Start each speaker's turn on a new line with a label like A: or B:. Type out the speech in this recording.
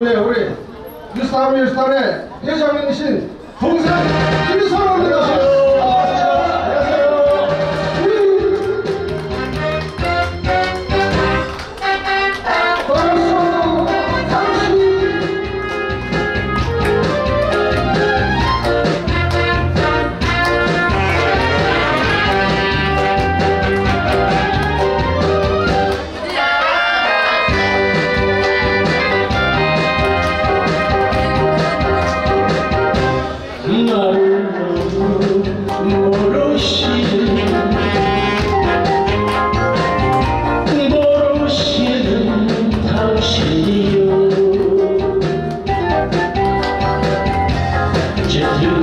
A: 네, 우리 뉴스타운 뉴스타운의 회장님이신 동생
B: 김성원입니다. should